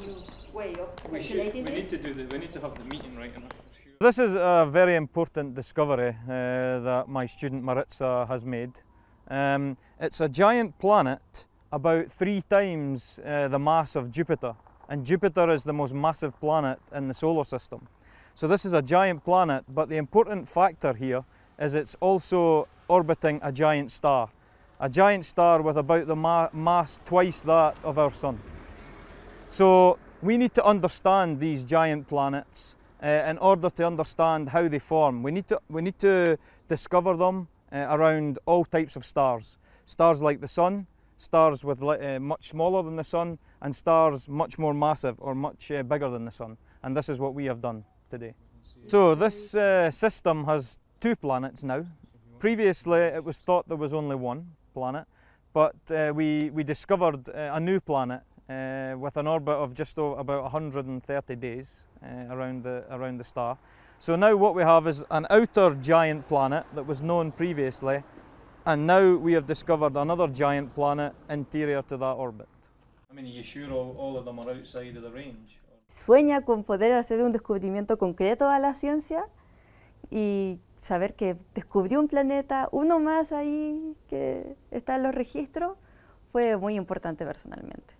new way of We should. We calculating need to do the. We need to have the meeting right enough. This is a very important discovery uh, that my student Maritza has made. Um, it's a giant planet about three times uh, the mass of Jupiter, and Jupiter is the most massive planet in the solar system. So this is a giant planet, but the important factor here is it's also orbiting a giant star, a giant star with about the ma- mass twice that of our sun. So we need to understand these giant planets uh, in order to understand how they form. We need to, we need to discover them uh, around all types of stars. Stars like the Sun, stars with uh, much smaller than the Sun, and stars much more massive or much uh, bigger than the Sun. And this is what we have done today. So this uh, system has two planets now. Previously, it was thought there was only one planet, but uh, we, we discovered uh, a new planet uh, with an orbit of just o- about 130 days uh, around, the, around the star. So now what we have is an outer giant planet that was known previously, and now we have discovered another giant planet interior to that orbit. I mean, are you sure all, all of them are outside of the range? Sueña con poder hacer un descubrimiento concreto a la ciencia y saber que descubrió un planeta, uno más ahí que está en los registros, fue muy importante personalmente.